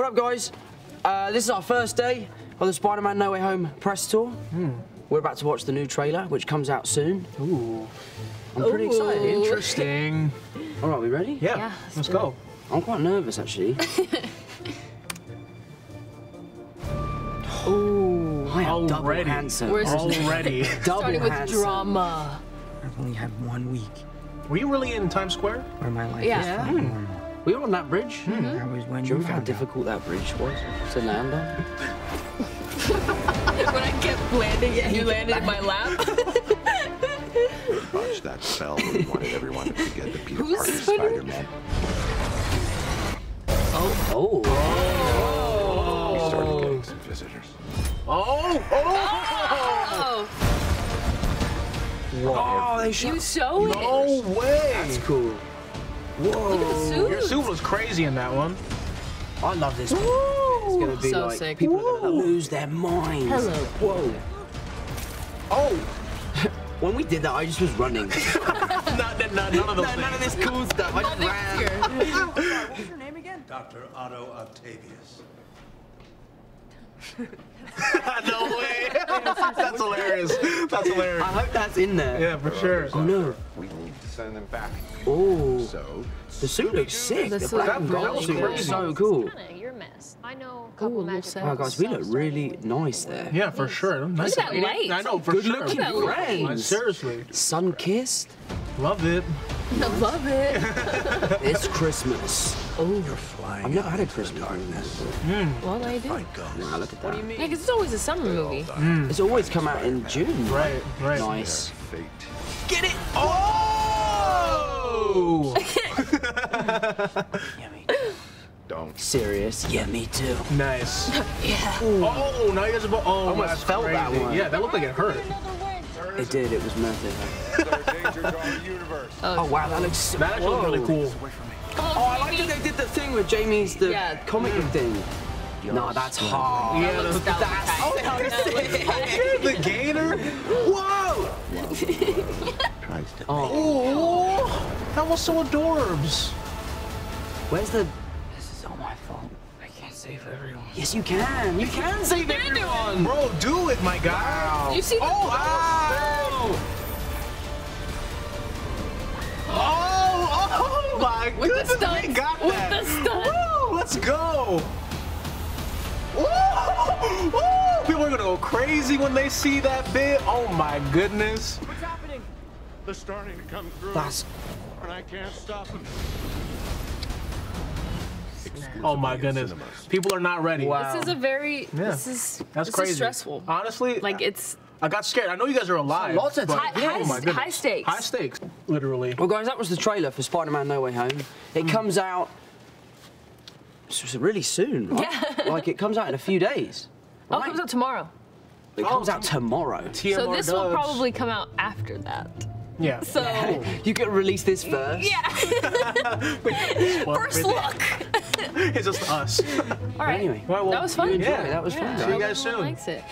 What up, guys? Uh, this is our first day of the Spider-Man No Way Home press tour. We're about to watch the new trailer, which comes out soon. Ooh, I'm pretty excited. interesting. All right, we ready? Yeah, Yeah, let's let's do go. I'm quite nervous, actually. Ooh. I am double Already. handsome. Where's- Already. double Starting with handsome. drama. I've only had one week Were you really in Times Square? where my life Yeah. is Yeah. felt normal. We were on that bridge. Hmm. I was when Do you you remember how difficult that bridge was to land on? when I kept landing, you landed in my lap. Botched that spell when we wanted everyone to forget the Peter Who's Parker Spider- Spider-Man. Oh. oh. We started oh. getting some visitors. Oh! Oh! Oh, Oh, they shot. you show it. No way! That's cool. Look at the suit. Your suit was crazy in that one. I love this. one. It's gonna be So like sick. people are gonna lose their minds. Hello. Whoa. Oh! When we did that, I just was running. Not, not, not, none of those no, none of this cool stuff. I just ran. What's your name again? Dr. Otto Octavius. no way! That's hilarious. That's hilarious. I hope that's in there. Yeah, for sure. Oh no. We need to send them back. Oh. So, The suit looks sick. The The black looks and gold suit looks so cool. Kinda your mess. I know a Ooh, couple little magic set. Wow, guys, we look really nice there. Yeah, for sure. Nice at that lady. light. I know, for Good sure. looking Look friends. Seriously. Sun kissed. Love it. I love it. It's Christmas. Oh, you're Flying I've never out had a into the Christmas movie. darkness. Mm. well, I do. Fight ghosts. Wow, look at that. Yeah, because it's always a summer movie. Mm. It's always come out in June. Right, right. Nice. fate. Get it? Oh! Yummy. Don't. Serious? Yeah, me too. nice. Yeah. Oh, now you guys are. bo- Oh, Almost that's felt that one. Yeah, that looked like it hurt. It did. It was method. danger to our universe. Oh wow, that looks. So, That actually really cool. Oh, I like that they did the thing with Jamie's the Yeah. comic book thing. No, that's hard. Yeah, Looks the, that That's looks oh, sick. tight. the gator. Whoa! Tries to Oh, Oh, that was so adorbs. where's the? Save everyone. Yes, you can. You can save can do it. everyone. Bro, do it, my guy. You see the Oh, wow. Oh, oh my With the goodness, stunt. we got With that. the stunt. Woo, let's go. Woo, woo. People are gonna go crazy when they see that bit. Oh my goodness. What's happening? They're starting to come through, That's. and I can't stop them. Oh my goodness. People are not ready. Wow. This is a very. Yeah. This is. That's this crazy. Is stressful. Honestly, Like it's I got scared. I know you guys are alive. Lots of time. high, high, Oh my goodness. high stakes. High stakes, literally. Well, guys, that was the trailer for Spider-Man: No Way Home. It hmm. comes out really soon. Right? Yeah. like it comes out in a few days. Oh, it comes out tomorrow. It comes out oh. tomorrow. So TMR this will probably come out after that. Yeah. So You get to release this first. yeah. First look. It's just us. All right. Anyway, Well, well, that was fun. you enjoy Yeah. That was Yeah, fun. I. See you guys soon. Likes it.